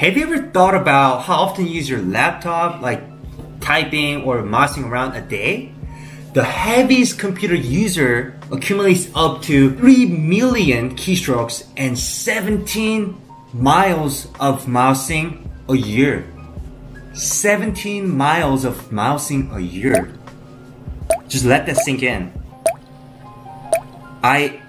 Have you ever thought about how often you use your laptop, like typing or mousing around a day? The heaviest computer user accumulates up to 3 million keystrokes and 17 miles of mousing a year. 17 miles of mousing a year. Just let that sink in. I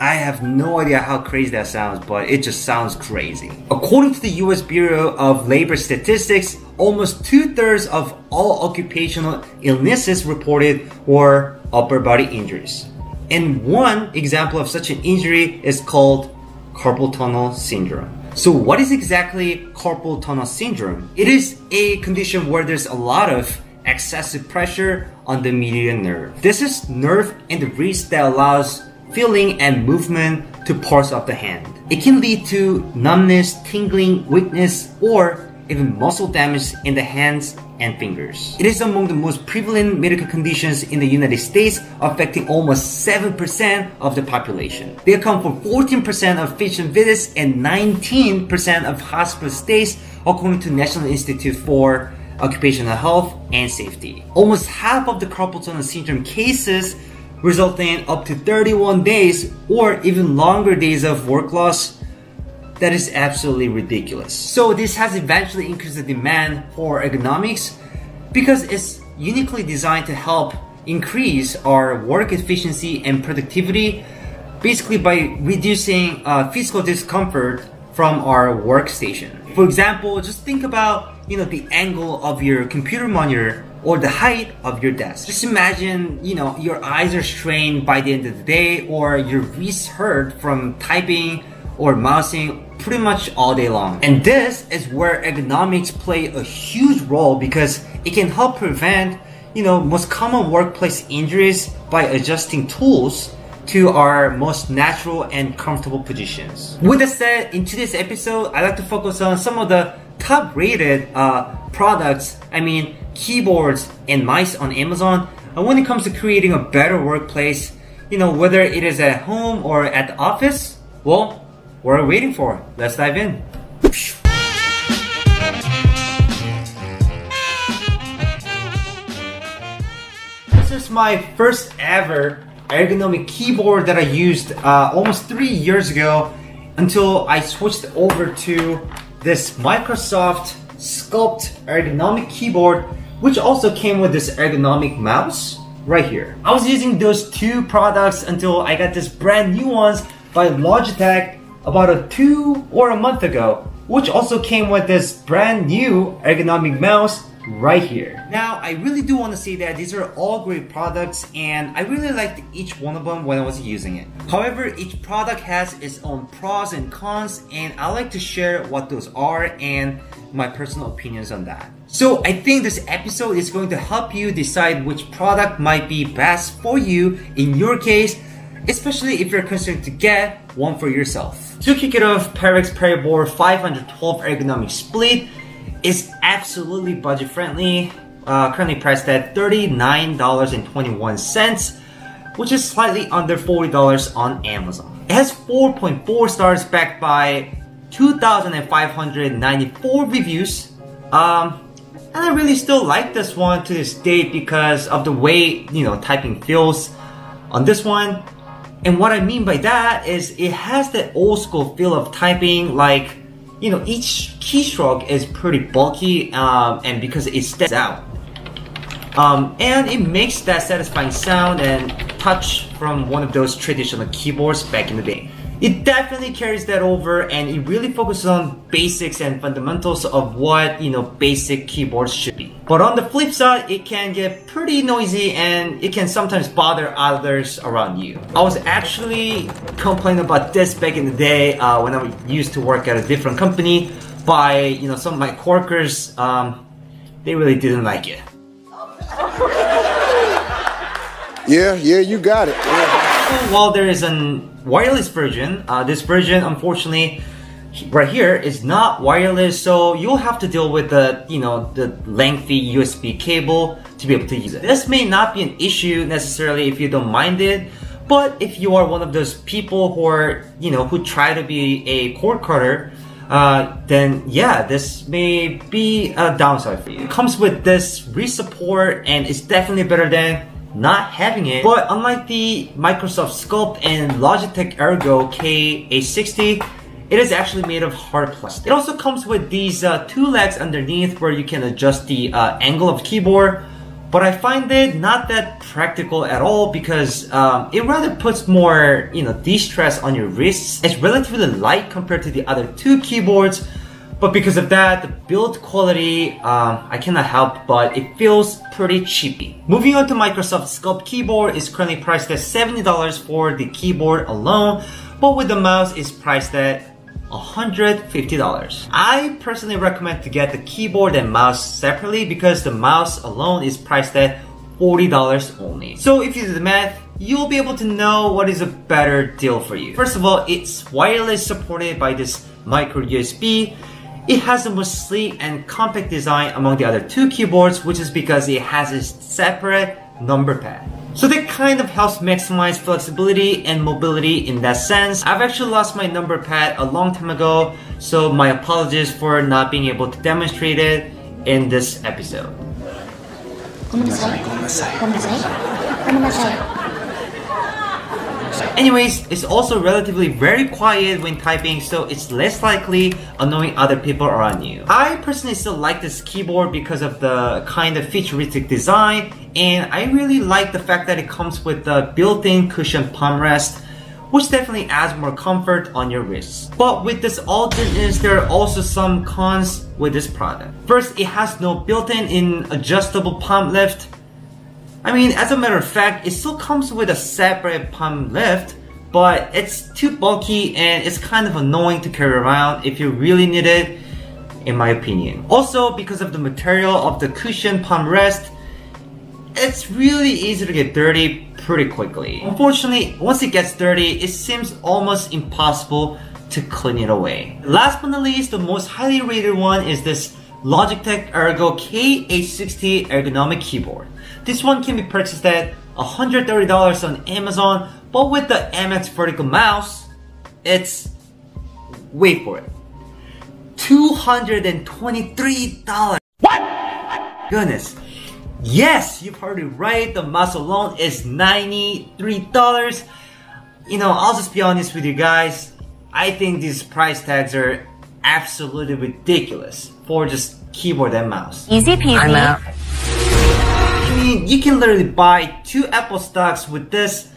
I have no idea how crazy that sounds, but it just sounds crazy. According to the US Bureau of Labor Statistics, almost two-thirds of all occupational illnesses reported were upper body injuries. And one example of such an injury is called carpal tunnel syndrome. So what is exactly carpal tunnel syndrome? It is a condition where there's a lot of excessive pressure on the median nerve. This is nerve in the wrist that allows feeling and movement to parts of the hand. It can lead to numbness, tingling, weakness, or even muscle damage in the hands and fingers. It is among the most prevalent medical conditions in the United States, affecting almost 7% of the population. They account for 14% of patient visits and 19% of hospital stays, according to National Institute for Occupational Health and Safety. Almost half of the carpal tunnel syndrome cases resulting in up to 31 days or even longer days of work loss. That is absolutely ridiculous. So this has eventually increased the demand for ergonomics because it's uniquely designed to help increase our work efficiency and productivity basically by reducing uh, physical discomfort from our workstation. For example, just think about you know the angle of your computer monitor or the height of your desk. Just imagine, you know, your eyes are strained by the end of the day or your wrists hurt from typing or mousing pretty much all day long. And this is where ergonomics play a huge role because it can help prevent, you know, most common workplace injuries by adjusting tools to our most natural and comfortable positions. With that said, in today's episode, I'd like to focus on some of the top rated uh, products, I mean keyboards and mice on Amazon and when it comes to creating a better workplace, you know, whether it is at home or at the office, well, what are we waiting for? Let's dive in. This is my first ever ergonomic keyboard that I used uh, almost three years ago until I switched over to this Microsoft Sculpt ergonomic keyboard, which also came with this ergonomic mouse right here. I was using those two products until I got this brand new ones by Logitech about a two or a month ago, which also came with this brand new ergonomic mouse right here. Now, I really do want to say that these are all great products and I really liked each one of them when I was using it. However, each product has its own pros and cons and I like to share what those are and my personal opinions on that. So I think this episode is going to help you decide which product might be best for you in your case, especially if you're considering to get one for yourself. To kick it off, Perixx Periboard 512 ergonomic split is absolutely budget friendly. Uh, currently priced at $39.21, which is slightly under $40 on Amazon. It has 4.4 stars backed by 2,594 reviews. Um, and I really still like this one to this date because of the way, you know, typing feels on this one. And what I mean by that is it has that old school feel of typing like you know, each keystroke is pretty bulky um, and because it stands out. Um, and it makes that satisfying sound and touch from one of those traditional keyboards back in the day. It definitely carries that over and it really focuses on basics and fundamentals of what, you know, basic keyboards should be. But on the flip side, it can get pretty noisy and it can sometimes bother others around you. I was actually complaining about this back in the day uh, when I used to work at a different company by, you know, some of my coworkers. Um, they really didn't like it. Yeah, yeah, you got it. Yeah. While there is an wireless version. Uh, this version, unfortunately, right here is not wireless, so you'll have to deal with the, you know, the lengthy USB cable to be able to use it. This may not be an issue necessarily if you don't mind it, but if you are one of those people who are, you know, who try to be a cord cutter, uh, then yeah, this may be a downside for you. It comes with this wrist support and it's definitely better than not having it. But unlike the Microsoft Sculpt and Logitech Ergo K860, it is actually made of hard plastic. It also comes with these uh, two legs underneath where you can adjust the uh, angle of the keyboard but I find it not that practical at all because um, it rather puts more, you know, de-stress on your wrists. It's relatively light compared to the other two keyboards, but because of that, the build quality, um, I cannot help, but it feels pretty cheapy. Moving on to Microsoft Sculpt keyboard is currently priced at $70 for the keyboard alone, but with the mouse is priced at $150. I personally recommend to get the keyboard and mouse separately because the mouse alone is priced at $40 only. So if you do the math, you'll be able to know what is a better deal for you. First of all, it's wireless supported by this micro USB. It has the most sleek and compact design among the other two keyboards, which is because it has a separate number pad. So that kind of helps maximize flexibility and mobility in that sense. I've actually lost my number pad a long time ago, so my apologies for not being able to demonstrate it in this episode. Anyways, it's also relatively very quiet when typing, so it's less likely annoying other people around you. I personally still like this keyboard because of the kind of futuristic design, and I really like the fact that it comes with the built-in cushion palm rest, which definitely adds more comfort on your wrists. But with this alterness, there are also some cons with this product. First, it has no built-in in adjustable palm lift, I mean, as a matter of fact, it still comes with a separate palm lift, but it's too bulky and it's kind of annoying to carry around if you really need it, in my opinion. Also, because of the material of the cushion palm rest, it's really easy to get dirty pretty quickly. Unfortunately, once it gets dirty, it seems almost impossible to clean it away. Last but not least, the most highly rated one is this Logitech Ergo K860 ergonomic keyboard. This one can be purchased at $130 on Amazon, but with the MX vertical mouse, it's, wait for it, $223. What? Goodness. Yes, you've heard it right. The mouse alone is $93. You know, I'll just be honest with you guys. I think these price tags are absolutely ridiculous for just keyboard and mouse. Easy peasy. I'm out. I mean, you can literally buy two Apple stocks with this,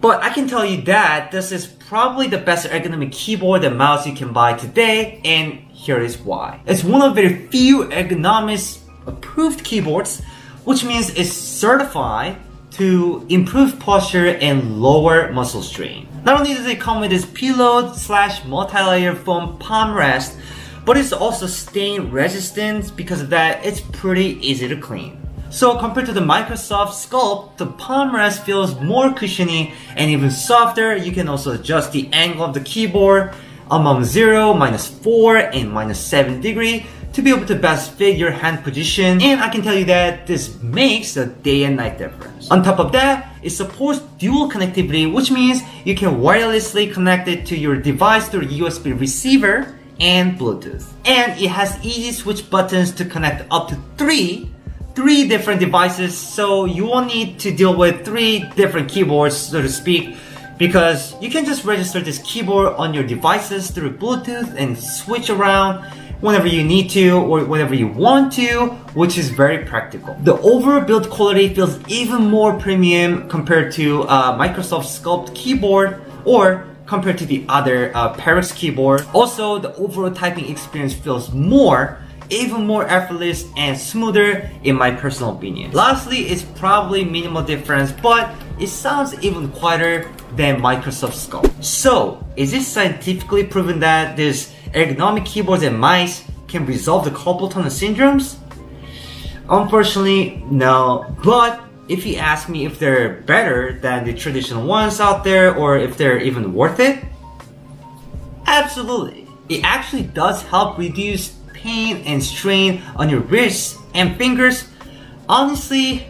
but I can tell you that this is probably the best ergonomic keyboard and mouse you can buy today, and here is why. It's one of very few ergonomics approved keyboards, which means it's certified to improve posture and lower muscle strain. Not only does it come with this pillow slash multi-layer foam palm rest, but it's also stain resistant because of that it's pretty easy to clean. So compared to the Microsoft Sculpt, the palm rest feels more cushiony and even softer. You can also adjust the angle of the keyboard among 0, minus 4, and minus 7 degree to be able to best fit your hand position. And I can tell you that this makes a day and night difference. On top of that, it supports dual connectivity, which means you can wirelessly connect it to your device through USB receiver and Bluetooth. And it has easy switch buttons to connect up to three three different devices so you won't need to deal with three different keyboards so to speak because you can just register this keyboard on your devices through Bluetooth and switch around whenever you need to or whenever you want to, which is very practical. The overall build quality feels even more premium compared to uh, Microsoft Sculpt keyboard or compared to the other uh, keyboard. Also, the overall typing experience feels more even more effortless and smoother in my personal opinion. Lastly, it's probably minimal difference, but it sounds even quieter than Microsoft Sculpt. So, is it scientifically proven that this ergonomic keyboards and mice can resolve the carpal tunnel syndromes? Unfortunately, no. But if you ask me if they're better than the traditional ones out there or if they're even worth it, absolutely. It actually does help reduce pain and strain on your wrists and fingers. Honestly,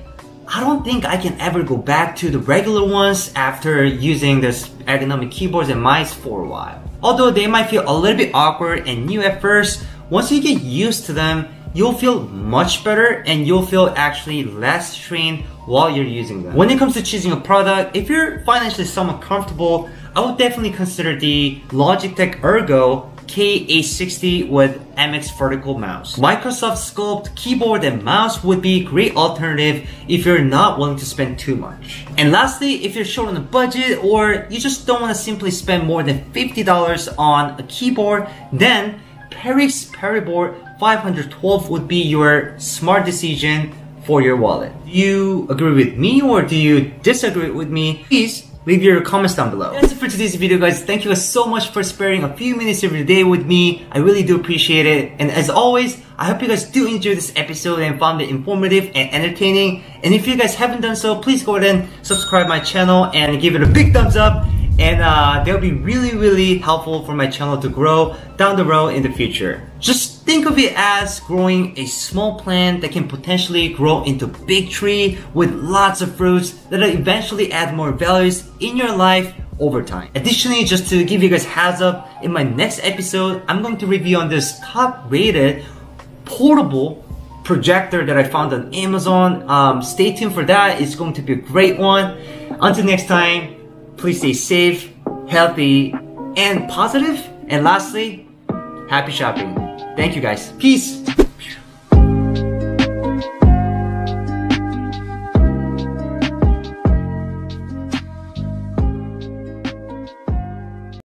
I don't think I can ever go back to the regular ones after using this ergonomic keyboards and mice for a while. Although they might feel a little bit awkward and new at first, once you get used to them, you'll feel much better and you'll feel actually less strained while you're using them. When it comes to choosing a product, if you're financially somewhat comfortable, I would definitely consider the Logitech Ergo K860 with MX vertical mouse. Microsoft Sculpt keyboard and mouse would be a great alternative if you're not willing to spend too much. And lastly, if you're short on a budget or you just don't want to simply spend more than $50 on a keyboard, then Perixx Periboard 512 would be your smart decision for your wallet. Do you agree with me or do you disagree with me? Please leave your comments down below. That's it for today's video guys. Thank you guys so much for sparing a few minutes of your day with me. I really do appreciate it. And as always, I hope you guys do enjoy this episode and found it informative and entertaining. And if you guys haven't done so, please go ahead and subscribe my channel and give it a big thumbs up and uh, they'll be really really helpful for my channel to grow down the road in the future. Just think of it as growing a small plant that can potentially grow into a big tree with lots of fruits that will eventually add more values in your life over time. Additionally, just to give you guys heads up, in my next episode, I'm going to review on this top rated portable projector that I found on Amazon. Um, stay tuned for that. It's going to be a great one. Until next time, Please stay safe, healthy, and positive. And lastly, happy shopping. Thank you guys. Peace.